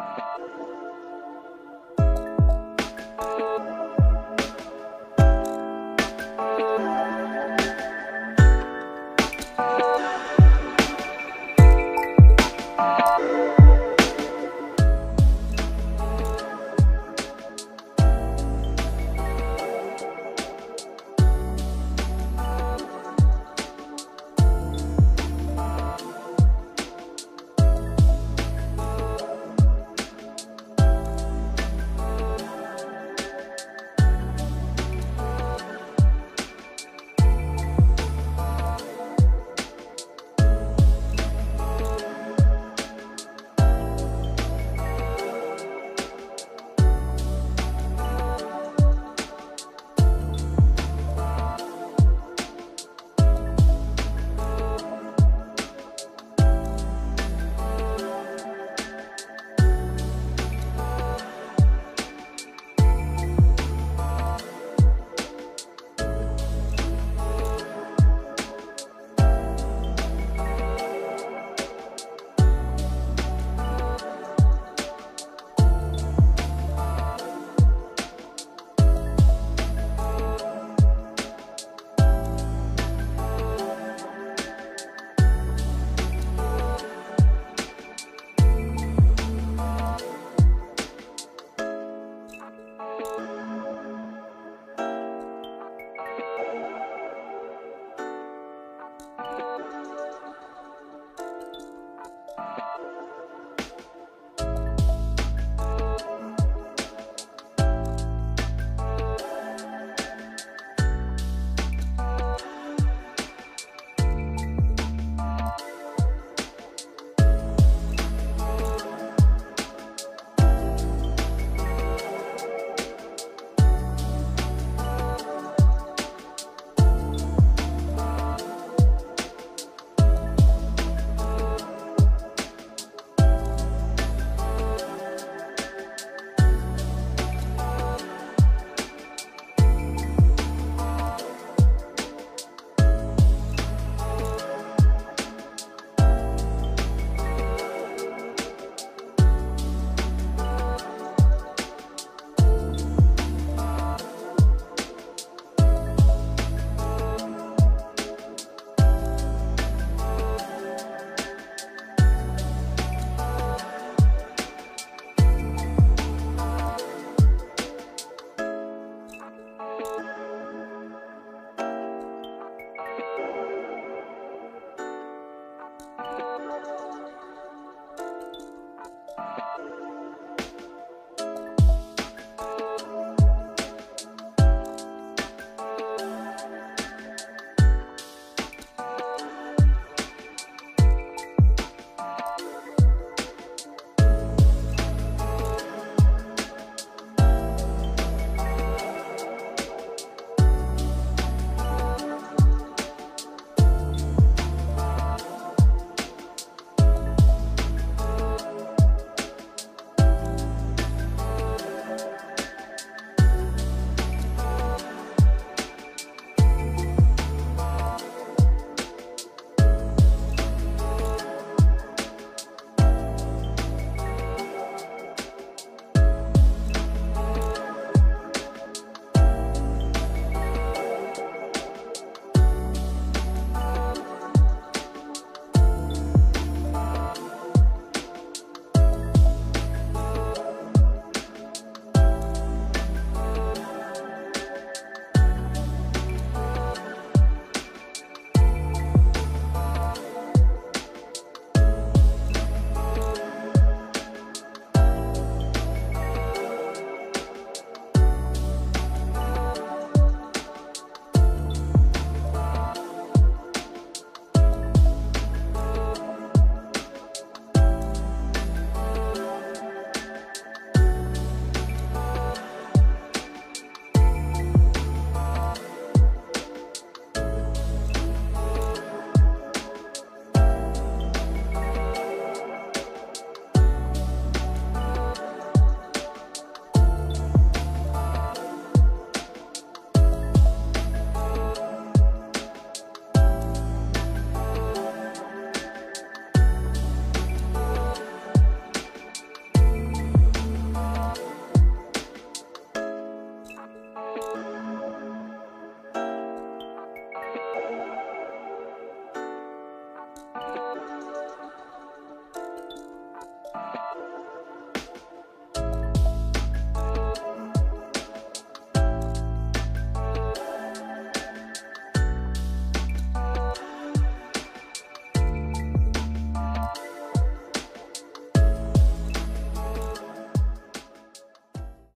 you